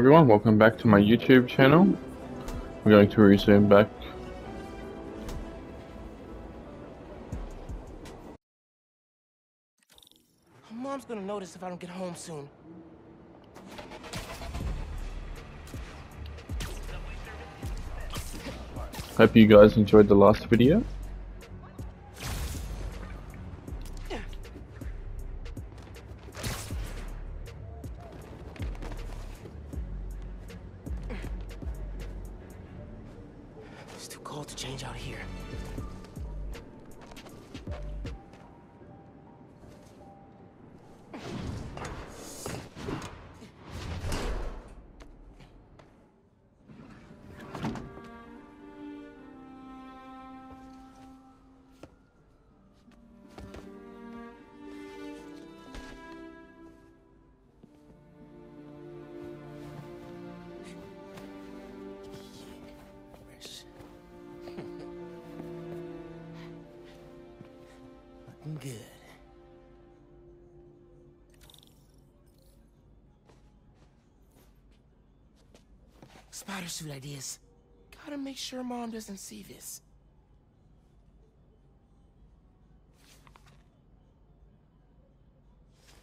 everyone, welcome back to my YouTube channel. We're going to resume back. Mom's gonna notice if I don't get home soon. Hope you guys enjoyed the last video. Ideas. Gotta make sure mom doesn't see this.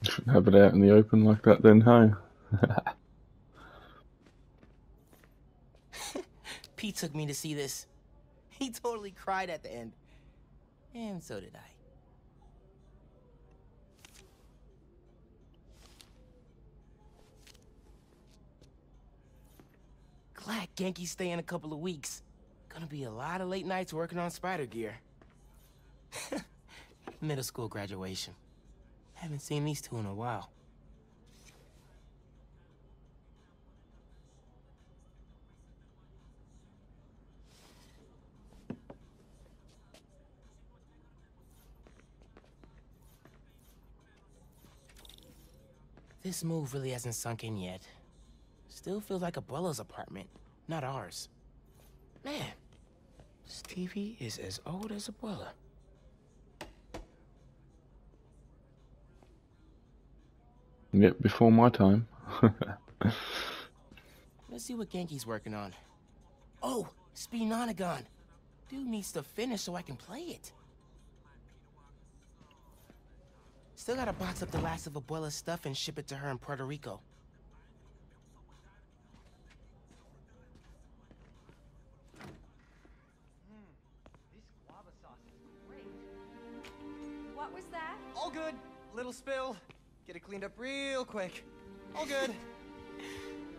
Shouldn't Have it out in the open like that then, hey? Pete took me to see this. He totally cried at the end. And so did I. Glad Ganke's staying a couple of weeks. Gonna be a lot of late nights working on spider gear. Middle school graduation. Haven't seen these two in a while. This move really hasn't sunk in yet. Still feels like Abuela's apartment, not ours. Man, Stevie is as old as Abuela. Yep, before my time. Let's see what Ganke's working on. Oh, Speenonagon. Dude needs to finish so I can play it. Still gotta box up the last of Abuela's stuff and ship it to her in Puerto Rico. All good. Little spill. Get it cleaned up real quick. All good.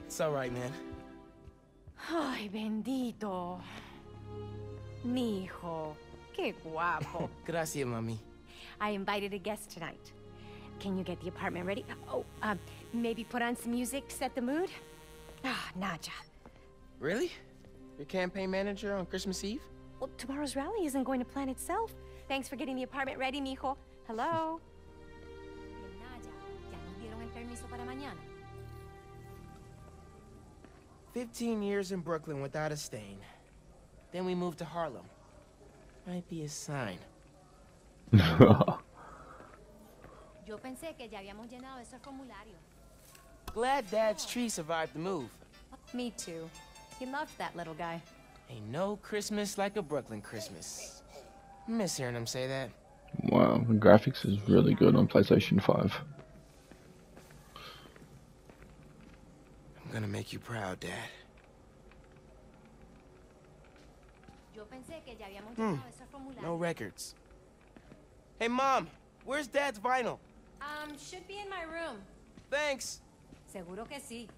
It's alright, man. Ay, bendito. Mi hijo. Qué guapo. Gracias, mami. I invited a guest tonight. Can you get the apartment ready? Oh, um, maybe put on some music to set the mood? Ah, Naja. Really? Your campaign manager on Christmas Eve? Well, tomorrow's rally isn't going to plan itself. Thanks for getting the apartment ready, mijo. Hello? Naya, ya nos dieron el permiso para mañana. 15 years in Brooklyn without a stain. Then we moved to Harlem. Might be a sign. Yo pensé que ya habíamos llenado esos formularios. Glad Dad's tree survived the move. Me too. He loved that little guy. Ain't no Christmas like a Brooklyn Christmas. Miss hearing him say that. Wow, the graphics is really good on PlayStation 5. I'm gonna make you proud, Dad. Yo pensé que ya habíamos Hmm. llenado esos formularios. No records. Hey, Mom, where's Dad's vinyl? Um, should be in my room. Thanks. Seguro que sí.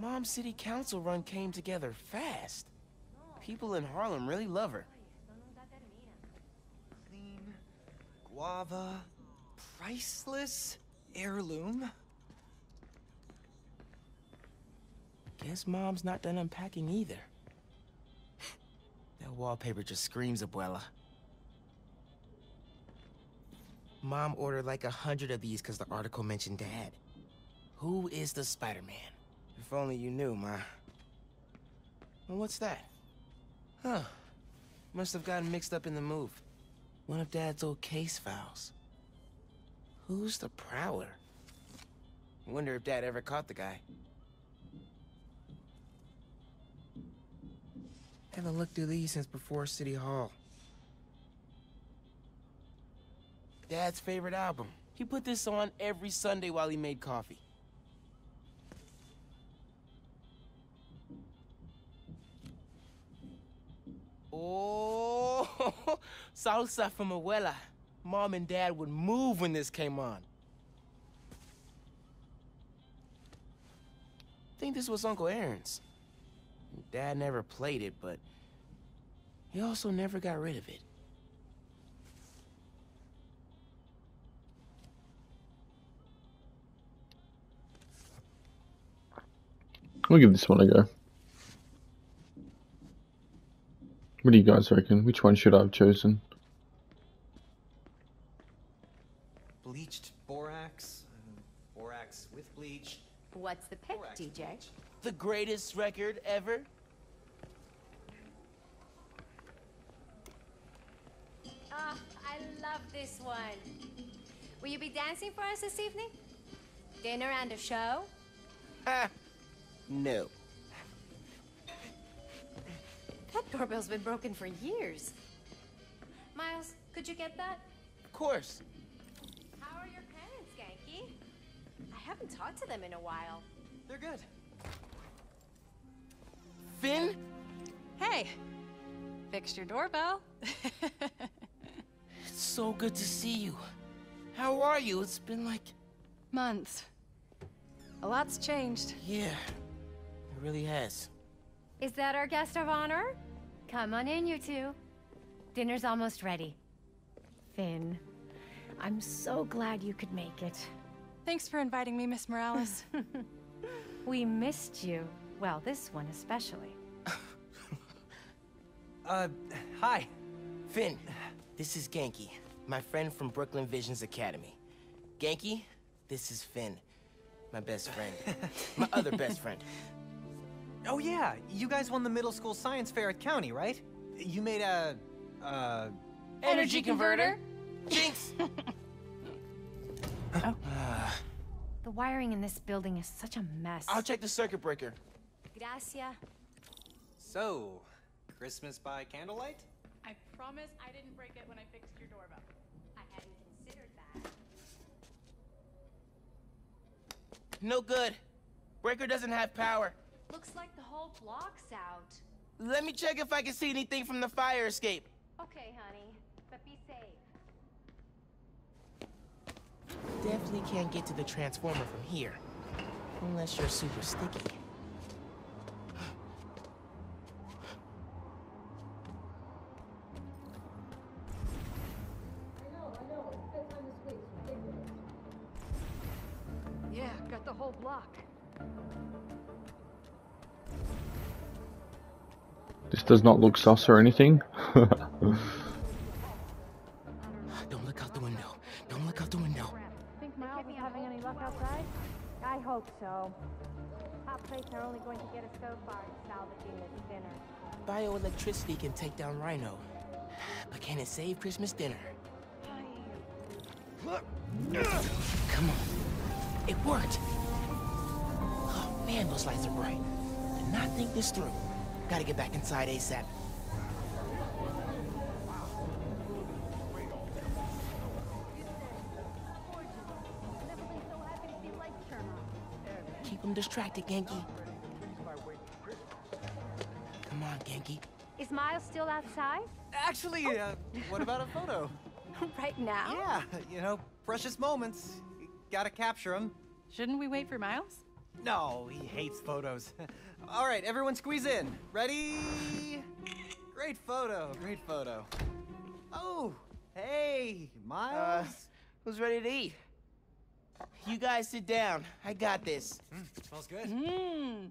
Mom's city council run came together fast. People in Harlem really love her. Clean. Guava. Priceless. Heirloom. Guess Mom's not done unpacking either. that wallpaper just screams Abuela. Mom ordered like a hundred of these because the article mentioned Dad. Who is the Spider-Man? If only you knew, Ma. Well, what's that? Huh. Must have gotten mixed up in the move. One of Dad's old case files. Who's the Prowler? Wonder if Dad ever caught the guy. Haven't looked through these since before City Hall. Dad's favorite album. He put this on every Sunday while he made coffee. Oh, salsa from abuela. Mom and Dad would move when this came on. I think this was Uncle Aaron's. Dad never played it, but he also never got rid of it. We'll give this one a go. What do you guys reckon? Which one should I have chosen? Bleached borax, uh, borax with bleach. What's the pick, Borax DJ? bleach. The greatest record ever? Ah, I love this one. Will you be dancing for us this evening? Dinner and a show? Ha! No. That doorbell's been broken for years. Miles, could you get that? Of course. How are your parents, Ganke? I haven't talked to them in a while. They're good. Phin? Hey, fixed your doorbell. It's so good to see you. How are you? It's been like. Months. A lot's changed. Yeah, it really has. Is that our guest of honor? Come on in, you two. Dinner's almost ready. Phin, I'm so glad you could make it. Thanks for inviting me, Miss Morales. We missed you. Well, this one especially. Uh, hi. Phin, this is Ganke, my friend from Brooklyn Visions Academy. Ganke, this is Phin, my best friend. my other best friend. Oh yeah, you guys won the middle school science fair at County, right? You made a, uh, Energy converter? Jinx! The wiring in this building is such a mess. I'll check the circuit breaker. Gracia. so, Christmas by candlelight? I promise I didn't break it when I fixed your doorbell. I hadn't considered that. No good. Breaker doesn't have power. Looks like the whole block's out. Let me check if I can see anything from the fire escape. Okay, honey, but be safe. Definitely can't get to the transformer from here. Unless you're super sticky. Yeah, got the whole block. This does not look sus or anything. Don't look out the window. Don't look out the window. Think Miles is having any luck outside? I hope so. Hot plates are only going to get us so far in salvaging this dinner. Bioelectricity can take down Rhino. But can it save Christmas dinner? Come on. It worked. Oh man, those lights are bright. Did not think this through. Gotta get back inside ASAP. Keep him distracted, Ganke. Come on, Ganke. Is Miles still outside? Actually, uh, what about a photo? right now? Yeah, you know, precious moments. You gotta capture them. Shouldn't we wait for Miles? No, he hates photos. All right, everyone squeeze in. Ready? Great photo, great photo. Oh, hey, Uh, Miles. who's ready to eat? You guys sit down. I got this. Hmm, smells good. Mmm.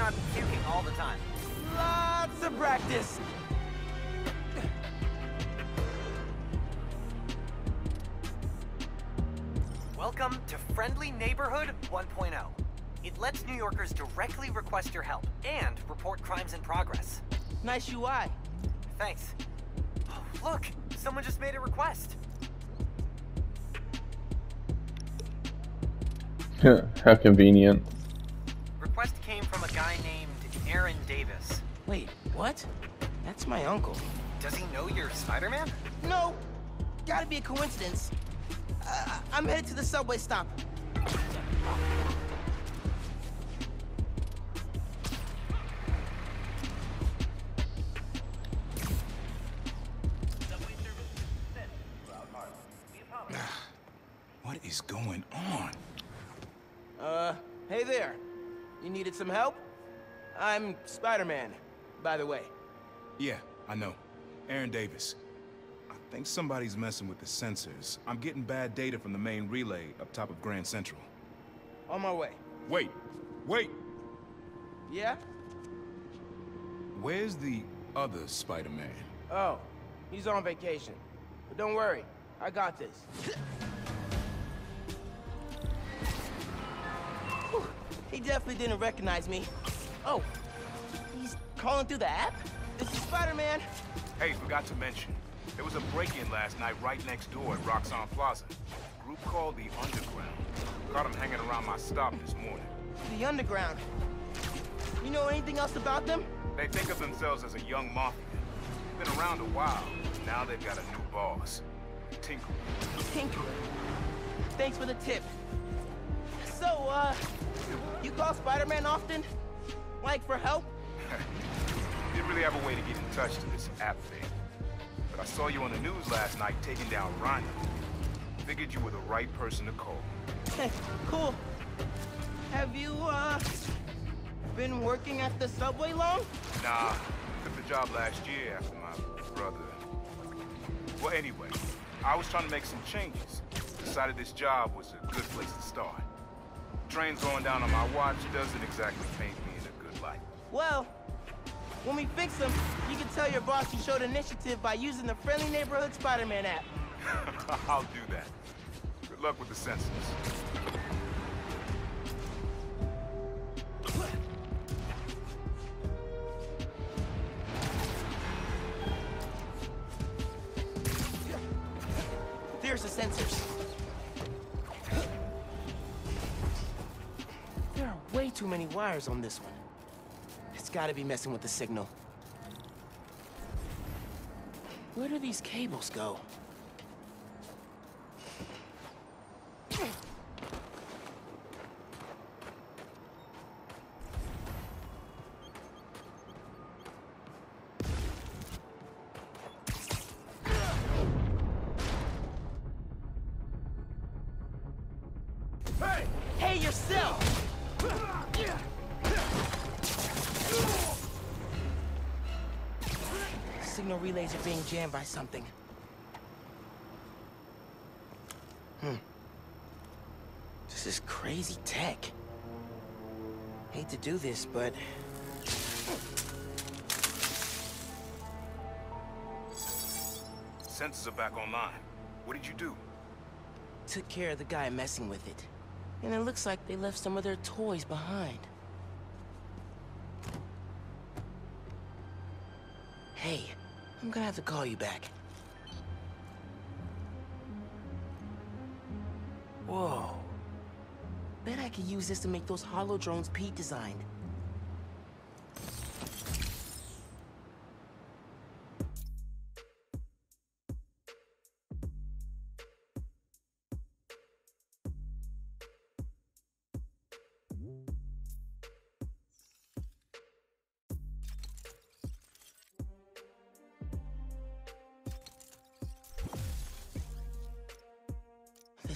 Not puking all the time? Lots of practice. Welcome to Friendly Neighborhood 1.0. It lets New Yorkers directly request your help and report crimes in progress. Nice UI. Thanks. Oh, look, someone just made a request. How convenient. Guy named Aaron Davis. Wait, what? That's my uncle. Does he know you're Spider-Man? No. Gotta be a coincidence. Uh, I'm headed to the subway stop. What is going on? Uh, hey there. You needed some help? I'm Spider-Man, by the way. Yeah, I know. Aaron Davis. I think somebody's messing with the sensors. I'm getting bad data from the main relay up top of Grand Central. On my way. Wait! Wait! Yeah? Where's the other Spider-Man? Oh, he's on vacation. But don't worry, I got this. Whew, He definitely didn't recognize me. Oh, he's calling through the app? This is Spider-Man. Hey, forgot to mention. There was a break-in last night right next door at Roxxon Plaza. group called the Underground. Caught him hanging around my stop this morning. The Underground. You know anything else about them? They think of themselves as a young mafia. Been around a while. Now they've got a new boss. Tinker. Tinker. Thanks for the tip. So, uh, you call Spider-Man often? Like, for help? Didn't really have a way to get in touch to this app thing. But I saw you on the news last night taking down Ronnie. Figured you were the right person to call. Okay, cool. Have you, uh, been working at the subway long? Nah, took the job last year after my brother. Well, anyway, I was trying to make some changes. Decided this job was a good place to start. Trains going down on my watch doesn't exactly paint me Well, when we fix them, you can tell your boss you showed initiative by using the Friendly Neighborhood Spider-Man app. I'll do that. Good luck with the sensors. There's the sensors. There are way too many wires on this one. It's gotta be messing with the signal. Where do these cables go? Jammed by something. Hmm. This is crazy tech. Hate to do this, but... Sensors are back online. What did you do? Took care of the guy messing with it. And it looks like they left some of their toys behind. I'm gonna have to call you back. Whoa. Bet I could use this to make those holo drones Pete designed.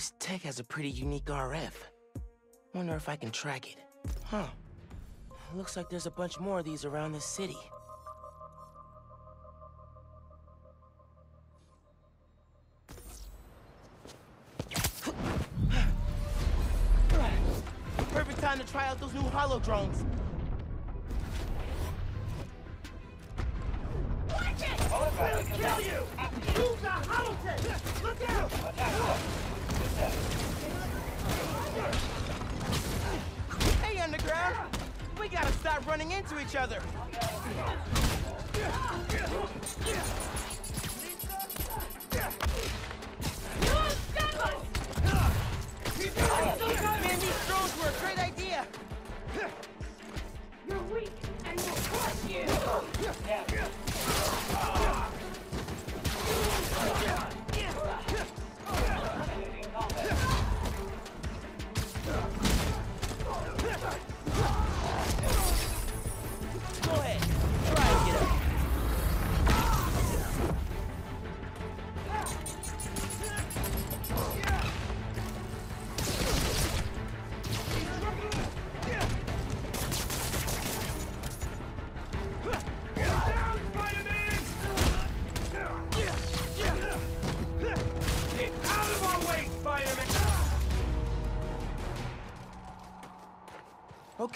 This tech has a pretty unique RF. Wonder if I can track it. Huh. Looks like there's a bunch more of these around the city. Perfect time to try out those new holo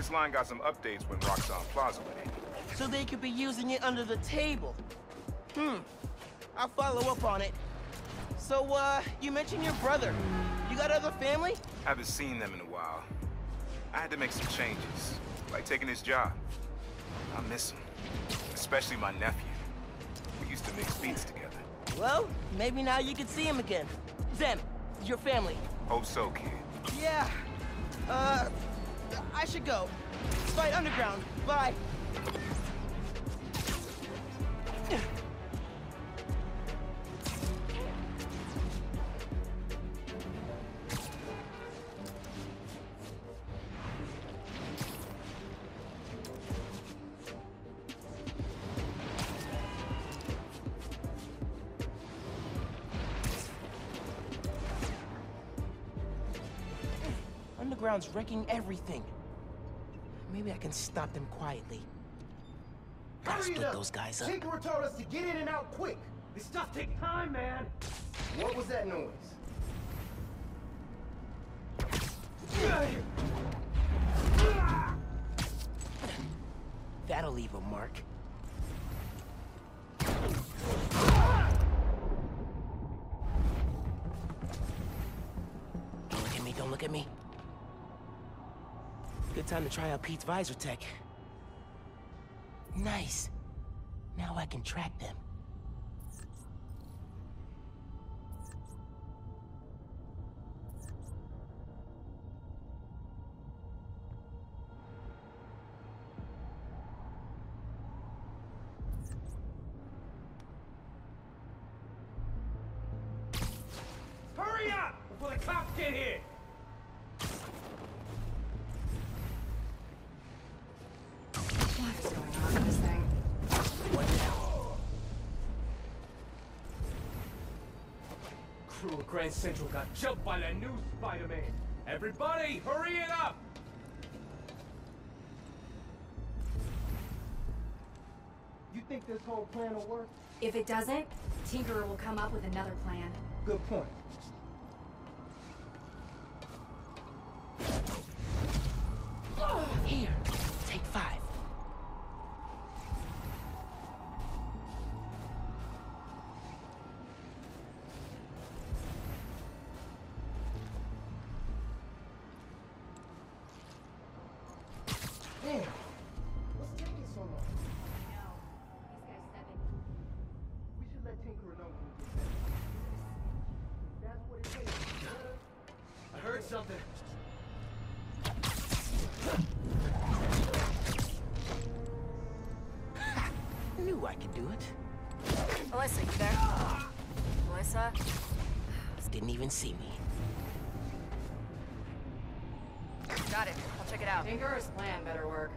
This line got some updates when Roxxon Plaza went in. So they could be using it under the table. Hmm. I'll follow up on it. So, uh, you mentioned your brother. You got other family? Haven't seen them in a while. I had to make some changes, like taking his job. I miss him, especially my nephew. We used to mix beats together. Well, maybe now you can see him again. Zen, your family. Hope so, kid. Yeah. Uh, I should go. Fight underground. Bye. Underground's wrecking everything. Maybe I can stop them quietly. Gotta split up. those guys up. Tinkerer told us to get in and out quick. This stuff takes time, man. What was that noise? That'll leave a mark. Don't look at me, don't look at me. Good time to try out Pete's visor tech. Nice. Now I can track them. Central got jumped by the new Spider-Man. Everybody, hurry it up! You think this whole plan will work? If it doesn't, Tinkerer will come up with another plan. Good point. Do it. Melissa, you there? Melissa? Didn't even see me. Got it. I'll check it out. Tinkerer's plan better work.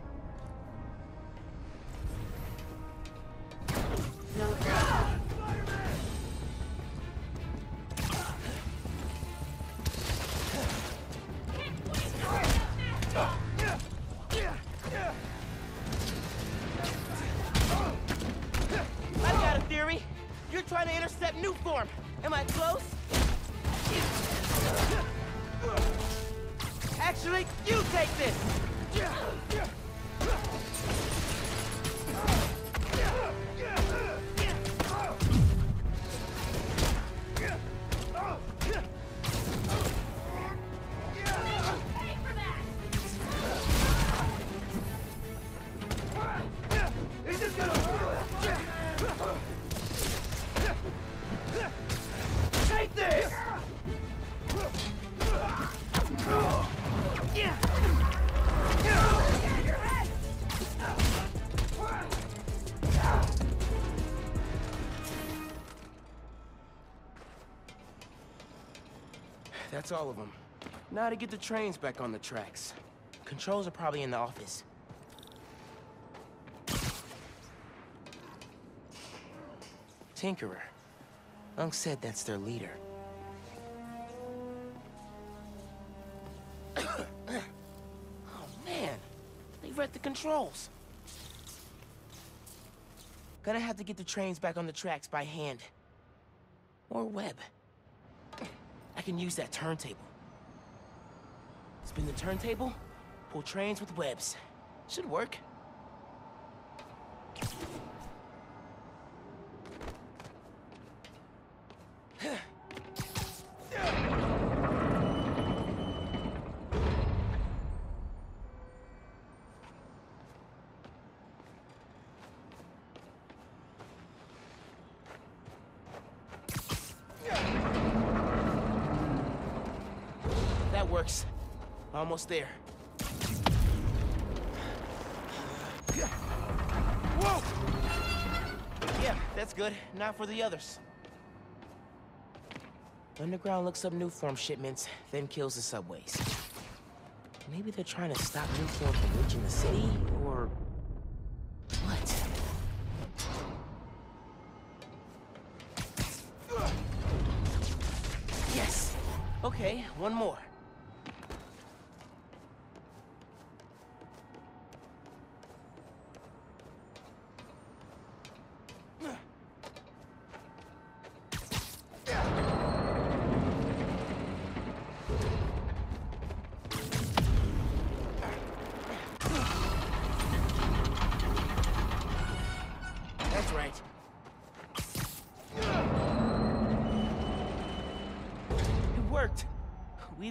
That's all of them. Now to get the trains back on the tracks. Controls are probably in the office. Tinkerer. Unc said that's their leader. oh man, they read the controls. Gonna have to get the trains back on the tracks by hand. Or web. I can use that turntable. Spin the turntable, pull trains with webs. Should work. Almost there. Whoa! Yeah, that's good. Now for the others. Underground looks up Nuform shipments, then kills the subways. Maybe they're trying to stop Nuform from reaching the city, or... What? Yes! Okay, one more.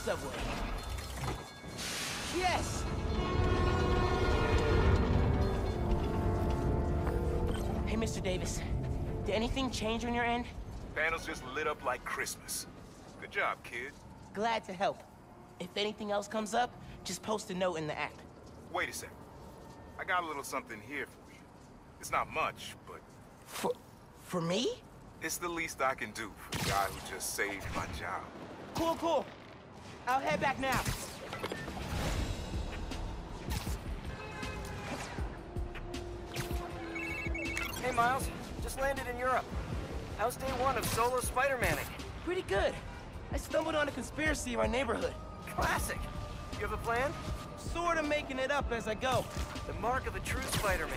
subway. Yes! Hey, Mr. Davis. Did anything change on your end? Panels just lit up like Christmas. Good job, kid. Glad to help. If anything else comes up, just post a note in the app. Wait a sec. I got a little something here for you. It's not much, but For... for me? it's the least I can do for the guy who just saved my job. Cool, cool. I'll head back now. Hey, Miles. Just landed in Europe. How's day one of solo Spider-Manning? Pretty good. I stumbled on a conspiracy in my neighborhood. Classic. You have a plan? Sort of making it up as I go. The mark of a true Spider-Man.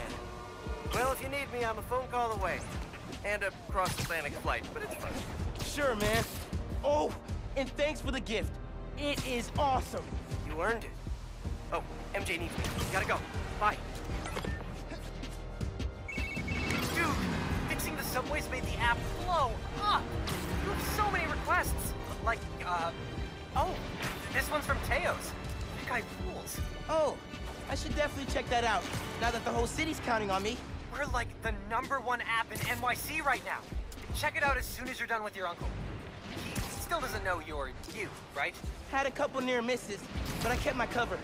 Well, if you need me, I'm a phone call away. And a cross-Atlantic flight, but it's fine. Sure, man. Oh, and thanks for the gift. It is awesome. You earned it. Oh, MJ needs me. Gotta go. Bye. Dude, fixing the subways made the app blow up. You have so many requests. Like, uh... Oh, this one's from Teo's. That guy rules. Oh, I should definitely check that out, now that the whole city's counting on me. We're like the number one app in NYC right now. Check it out as soon as you're done with your uncle. Still doesn't know you're you, right? Had a couple near misses, but I kept my cover.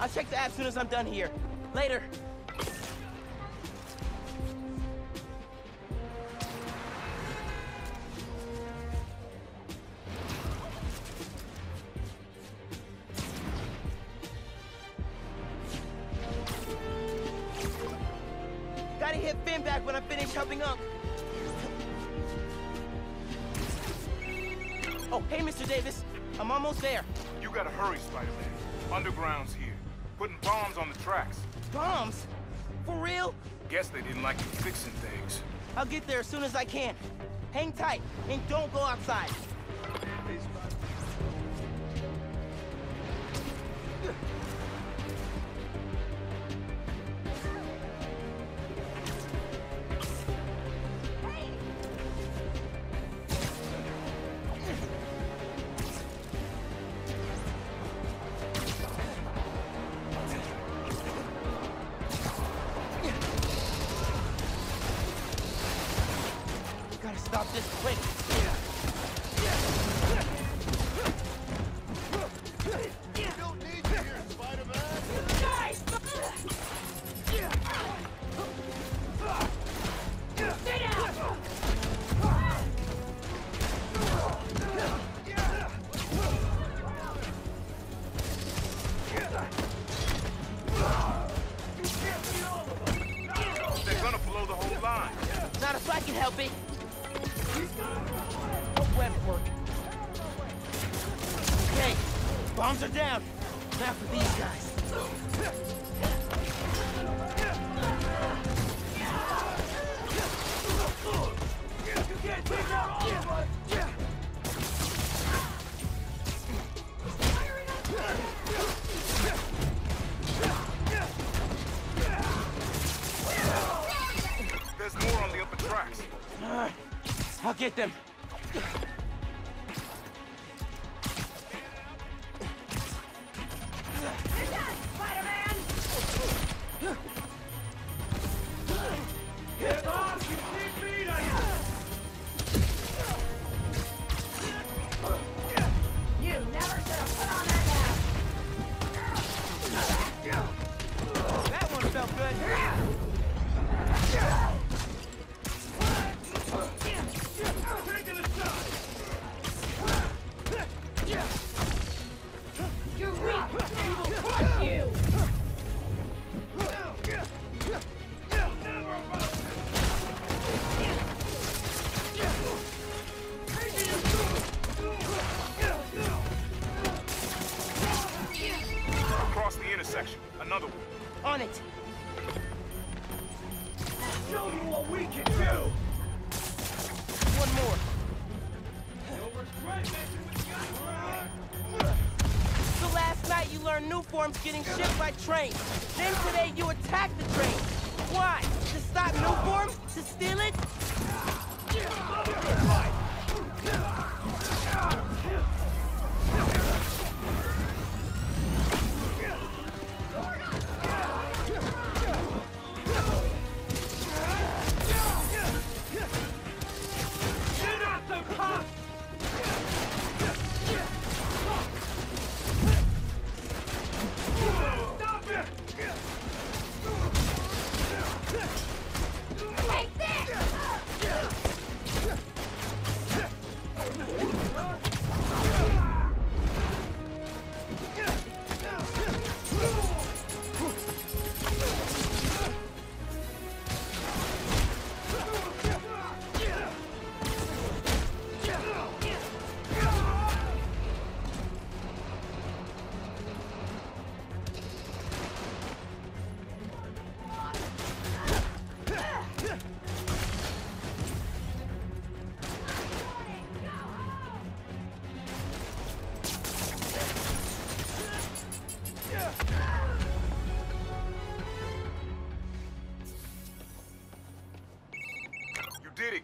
I'll check the app as soon as I'm done here. Later. Guess they didn't like you fixing things. I'll get there as soon as I can. Hang tight and don't go outside. Get them. Shipped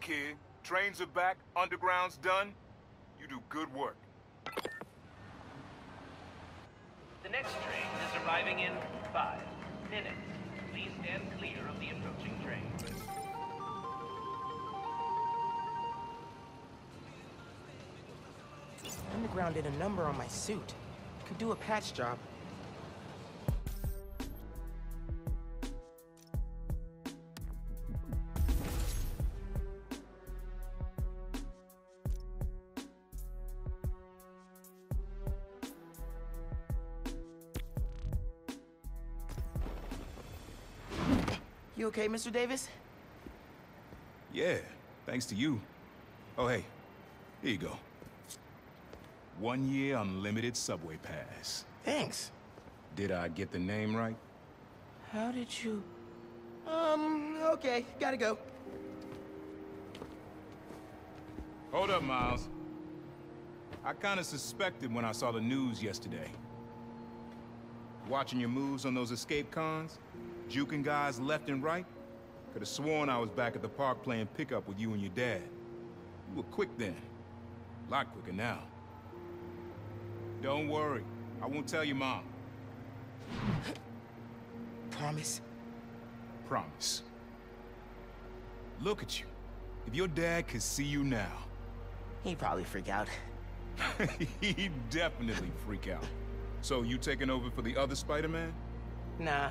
kid. Trains are back, underground's done. You do good work. The next train is arriving in five minutes. Please stand clear of the approaching train. Underground did a number on my suit. Could do a patch job. You okay, Mr. Davis? Yeah, thanks to you. Oh, hey, here you go. One year unlimited subway pass. Thanks. Did I get the name right? How did you... Um, okay, gotta go. Hold up, Miles. I kinda suspected when I saw the news yesterday. Watching your moves on those escape cons, juking guys left and right, could have sworn I was back at the park playing pickup with you and your dad. You were quick then. A lot quicker now. Don't worry. I won't tell your mom. Promise? Promise. Look at you. If your dad could see you now, He'd probably freak out. he'd definitely freak out. So you taking over for the other Spider-Man? Nah.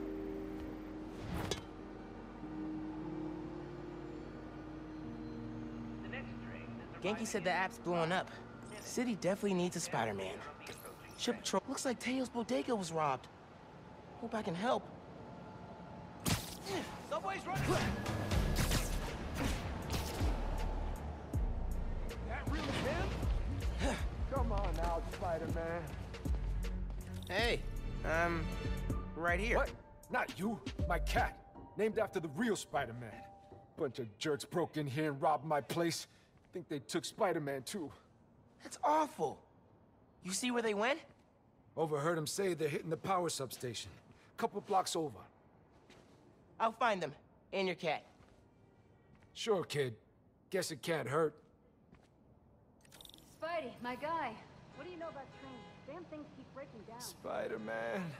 Ganke said the app's blowing up. The city definitely needs a Spider-Man. Ship patrol. Looks like Teo's bodega was robbed. Hope I can help. Subway's running! that really him? Come on now, Spider-Man. Hey, um, right here. What? Not you. My cat. Named after the real Spider-Man. Bunch of jerks broke in here and robbed my place. Think they took Spider-Man too. That's awful. You see where they went? Overheard them say they're hitting the power substation. A couple blocks over. I'll find them. And your cat. Sure, kid. Guess it can't hurt. Spidey, my guy. What do you know about trains? Damn things keep breaking down. Spider-Man.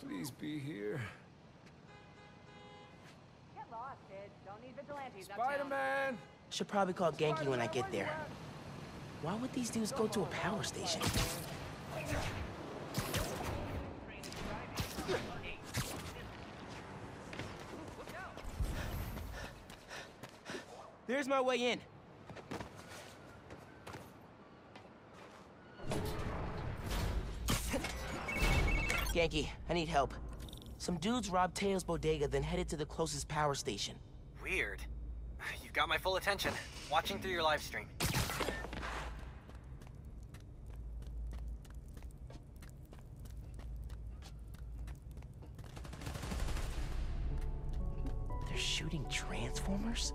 Please be here. Get lost, kid. Don't need vigilantes uptown. Spider-Man! Should probably call Ganke when I get there. Why would these dudes go to a power station? There's my way in. Ganke, I need help. Some dudes robbed Teo's bodega, then headed to the closest power station. Weird. You've got my full attention. Watching through your live stream. They're shooting transformers?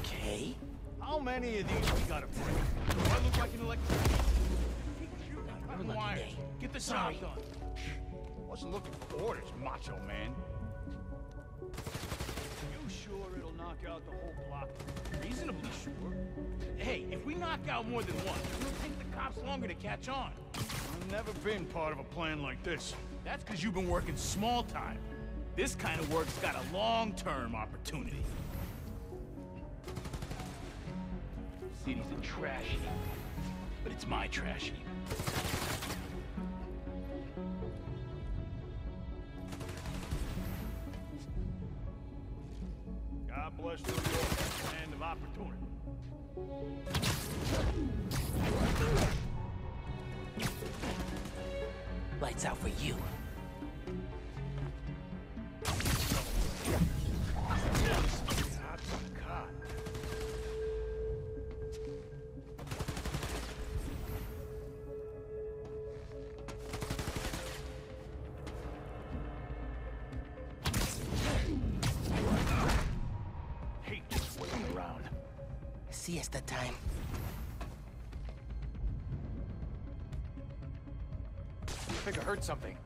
Okay. How many of these we gotta break? Do I look like an electrician? Keep shooting cutting wires. day. Get the Sorry. job done. Wasn't looking for orders, macho man. You sure it'll knock out the whole block? Reasonably sure. Hey, if we knock out more than one, it'll take the cops longer to catch on. I've never been part of a plan like this. That's because you've been working small time. This kind of work's got a long-term opportunity. City's a trash heap, but it's my trash heap. Heard something.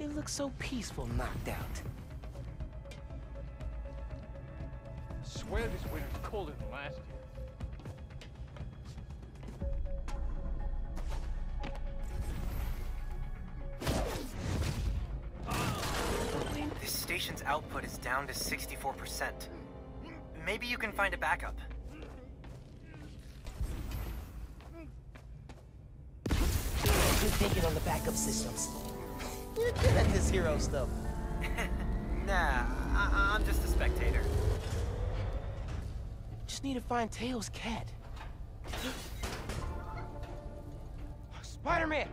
It looks so peaceful knocked out. Swear this winter's colder than last year. This station's output is down to 64%. Maybe you can find a backup. Good thinking on the backup systems. You're good at this hero stuff. Nah, I- I'm just a spectator. Just need to find Teo's cat. Spider-Man!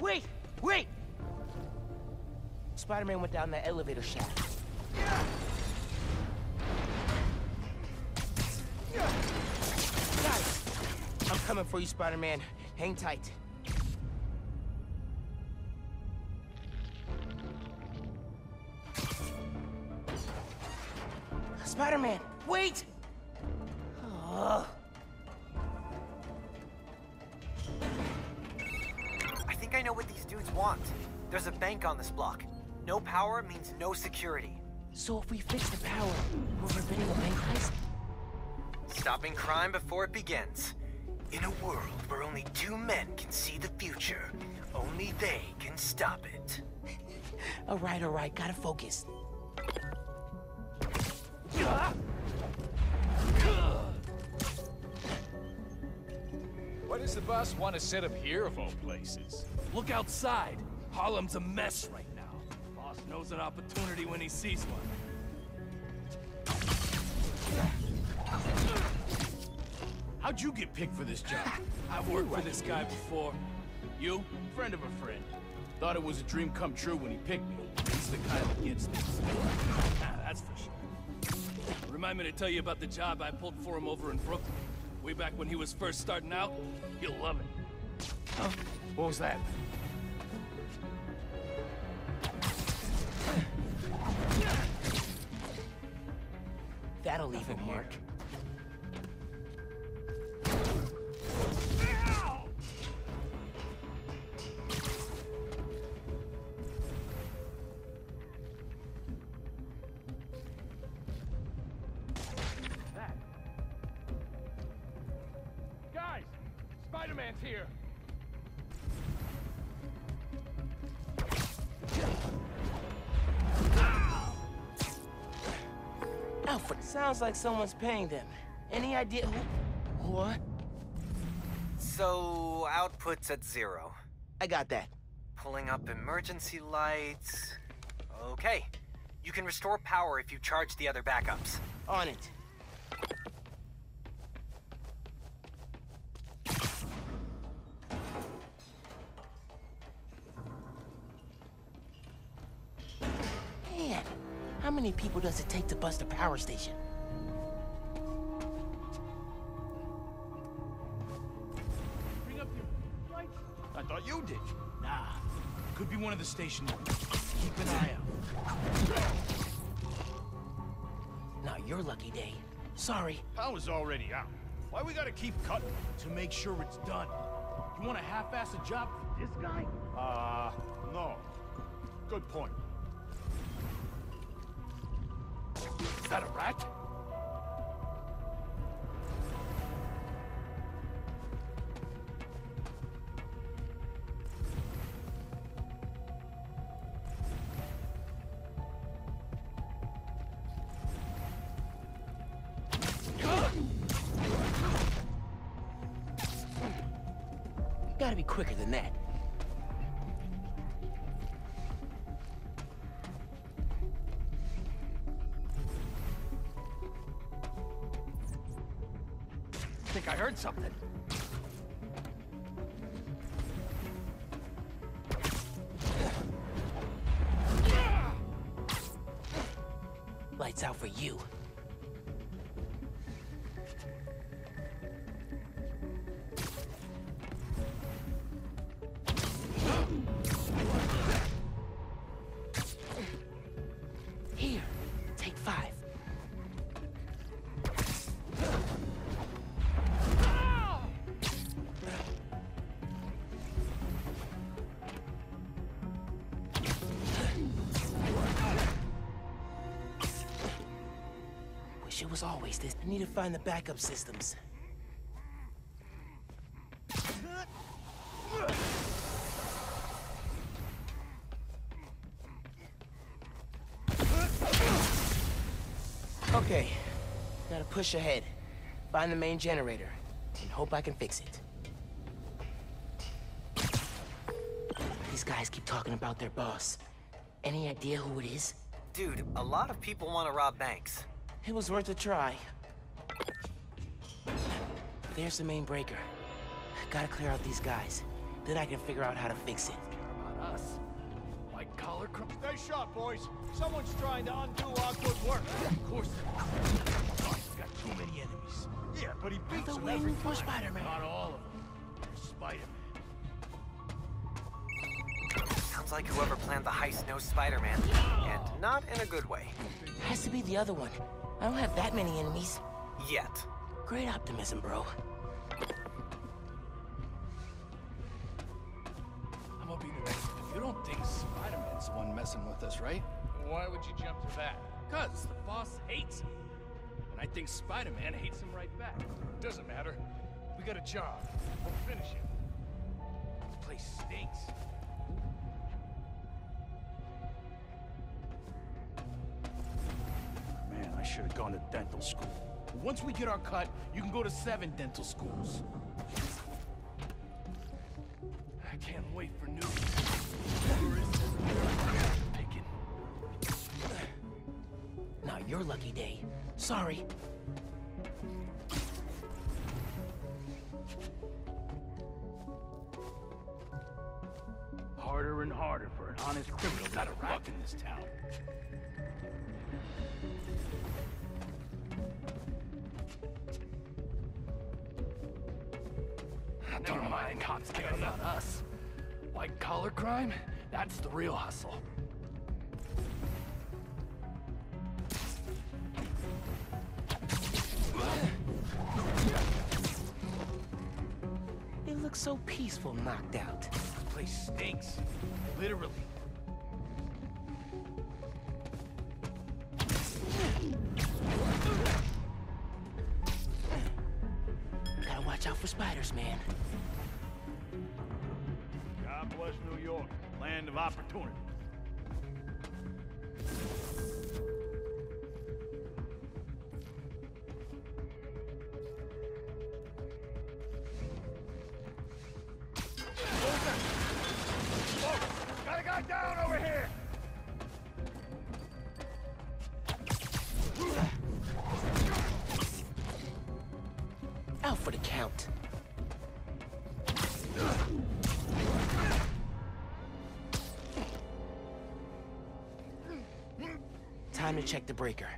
Wait! Wait! Spider-Man went down that elevator shaft. Got coming for you, Spider-Man. Hang tight. Spider-Man, wait! Oh. I think I know what these dudes want. There's a bank on this block. No power means no security. So if we fix the power, we're preventing a bank heist? Stopping crime before it begins. In a world where only two men can see the future, only they can stop it. all right, all right, gotta focus. Why does the boss want to set up here of all places? Look outside. Harlem's a mess right now. Boss knows an opportunity when he sees one. How'd you get picked for this job? I've worked for this guy before. You? Friend of a friend. Thought it was a dream come true when he picked me. He's the kind that gets this. Ah, that's for sure. Remind me to tell you about the job I pulled for him over in Brooklyn. Way back when he was first starting out. You'll love it. Huh? What was that? That'll leave a sounds like someone's paying them. Any idea who? What? So, output's at zero. I got that. Pulling up emergency lights. Okay. You can restore power if you charge the other backups. On it. Man, how many people does it take to bust a power station? One of the station workers. Keep an eye out. Now your lucky day. Sorry. Power's already out. Why we gotta keep cutting? To make sure it's done. You want to half-ass a job for this guy? Uh, no. Good point. Is that a rat? Gotta be quicker than that. think I heard something. It was always this. I need to find the backup systems. Okay, gotta push ahead. Find the main generator, and hope I can fix it. These guys keep talking about their boss. Any idea who it is? Dude, a lot of people want to rob banks. It was worth a try. There's the main breaker. Gotta clear out these guys. Then I can figure out how to fix it. About us. White collar crime. Stay sharp, boys. Someone's trying to undo our good work. Of course. Boss has got too many enemies. Yeah, but he beats the them way every for. Spider-Man. Not all of them. Spider-Man. Sounds like whoever planned the heist knows Spider-Man. And not in a good way. Has to be the other one. I don't have that many enemies. Yet. Great optimism, bro. I'm gonna be the You don't think Spider-Man's the one messing with us, right? Why would you jump to that? Cause the boss hates him. And I think Spider-Man hates him right back. Doesn't matter. We got a job. We'll finish it. This place stinks. I should have gone to dental school. Once we get our cut, you can go to seven dental schools. I can't wait for news. Picking. Not your lucky day. Sorry. Harder and harder for an honest criminal to buck in this town. Never mind, cops care about us. White collar crime? That's the real hustle. They look so peaceful knocked out. The place stinks. Literally. Land of opportunity. Check the breaker.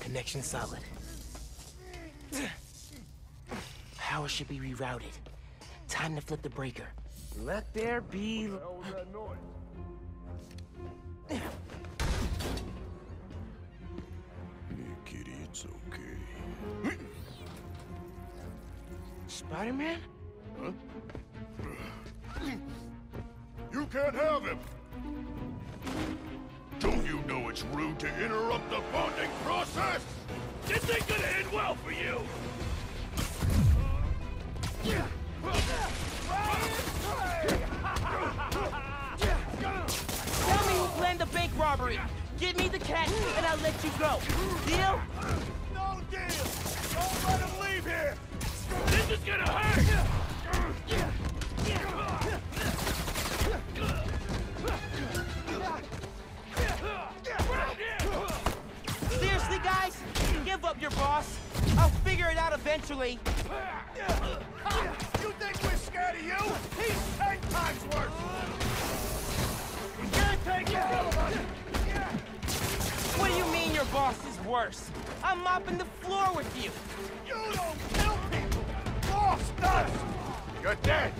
Connection solid. Power should be rerouted. Time to flip the breaker. Let there be... Hey, kitty, it's okay. Spider-Man? Huh? You can't have him! Don't you know it's rude to interrupt the bonding process? This ain't gonna end well for you! Tell me who planned the bank robbery. Give me the cat, and I'll let you go. Deal? No deal! Don't let him leave here! This is gonna hurt! Seriously, guys? Give up your boss. I'll figure it out eventually. You think we're scared of you? He's ten times worse! We can't take it! What do you mean your boss is worse? I'm mopping the floor with you. You don't You're dead!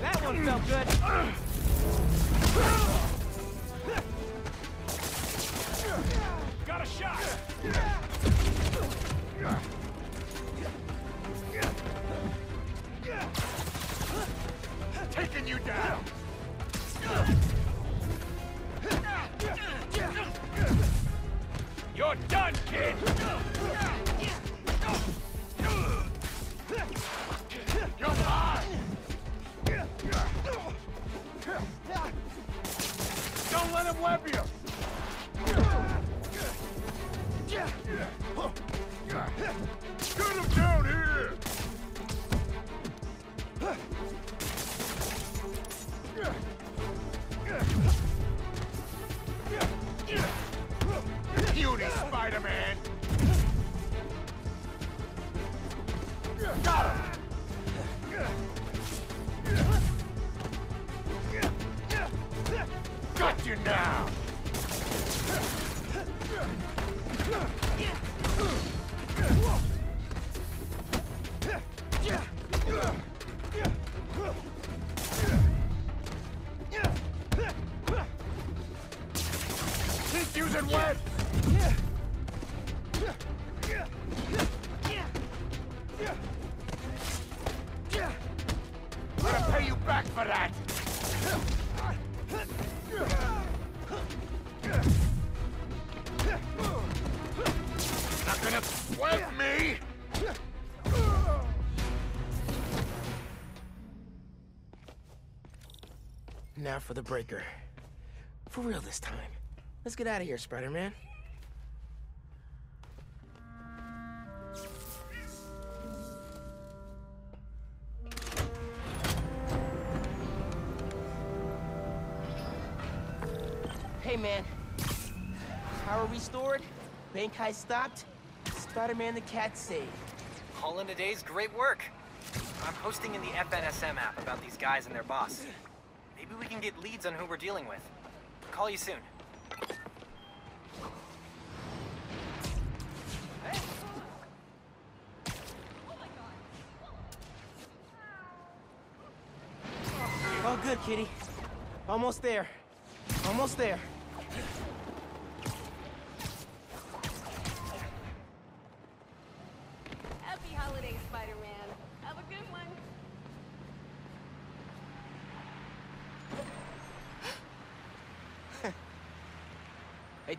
That one felt good. Got a shot! Taking you down! You're done, kid! Now for the breaker. For real this time. Let's get out of here, Spider-Man. Hey, man. Power restored, bank heist stopped, Spider-Man the cat saved. All in a day's great work. I'm posting in the FNSM app about these guys and their boss. Maybe we can get leads on who we're dealing with. Call you soon. All good, kitty. Almost there. Almost there. Happy holidays, Spider-Man. Have a good one.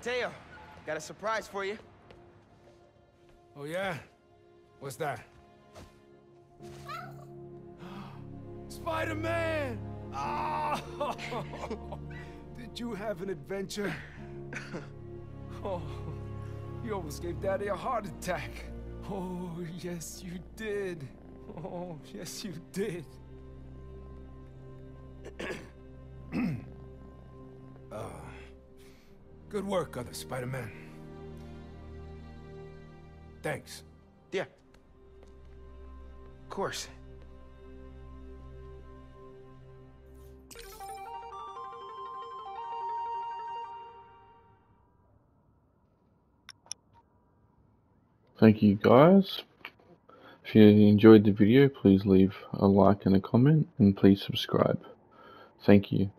Hey, Teo. Got a surprise for you. Oh, yeah? What's that? Spider-Man! Ah! Did you have an adventure? Oh, you almost gave Daddy a heart attack. Oh, yes, you did. Oh, yes, you did. Good work, other Spider-Man. Thanks. Yeah. Of course. Thank you guys. If you enjoyed the video, please leave a like and a comment, and please subscribe. Thank you.